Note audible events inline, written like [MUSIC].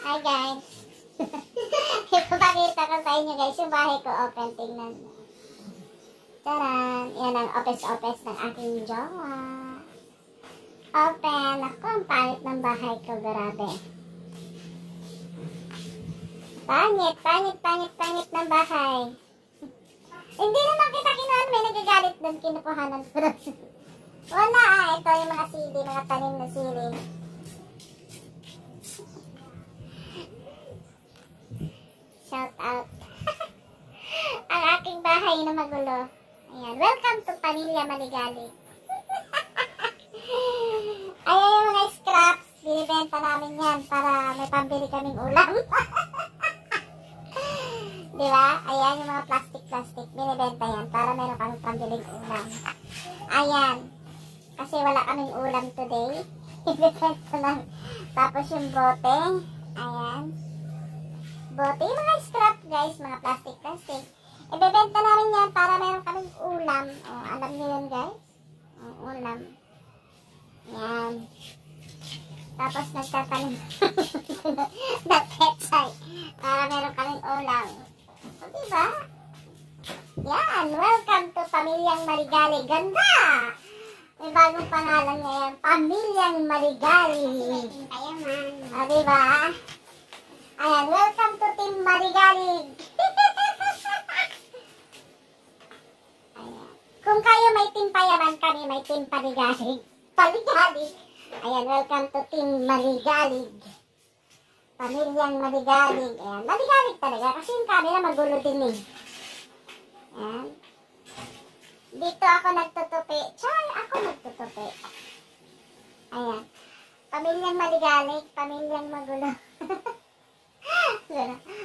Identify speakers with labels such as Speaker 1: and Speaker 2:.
Speaker 1: Hi guys. [LAUGHS] Ipapakita ko sa inyo guys yung bahay ko open. Tingnan mo. Taran! Yan ang opes-opes ng aking jowa. Open. Ako, ang pangit ng bahay ko. Grabe. Pangit, pangit, pangit, pangit ng bahay. [LAUGHS] Hindi naman kita kinuhan. May nagagalit doon. Kinukuhanan ko. [LAUGHS] Wala ah. Ito yung mga sili, mga tanim na sili. Shout out. Ang aking bahay na magulo. Ayan. Welcome to Pamilya Maligali. [LAUGHS] Ayan yung mga scraps. Binibenta namin yan para may pambili kaming ulam. [LAUGHS] Di ba? Ayan yung mga plastic-plastic. Binibenta yan para meron kaming pambiling ulam. Ayan. Kasi wala kaming ulam today. [LAUGHS] Ibibenta lang. Tapos yung bote. Ayan. Bote. Yung mga scrap guys. Mga plastic-plastic. Ibebenta namin yan para meron kaming ulam. O, alam niyo yun guys? O, ulam. Yan. Tapos nagtatanim [LAUGHS] ng petsay para meron kaming ulam. O, diba? Yan. Welcome to Pamilyang Maligali. Ganda! May bagong pangalan ngayon. Pamilyang Maligali.
Speaker 2: Kayaman.
Speaker 1: O, diba? May team payaman, kami may team paligalig. [LAUGHS] Paligalig. Ayan, welcome to Team Maligalig. Pamilyang Maligalig. Ayan, maligalig talaga kasi yung camera magulo din eh. Ayan. Dito ako nagtutupi. Chay, ako nagtutupi. Ayan. Pamilyang maligalig, pamilyang magulo. [LAUGHS] Guys!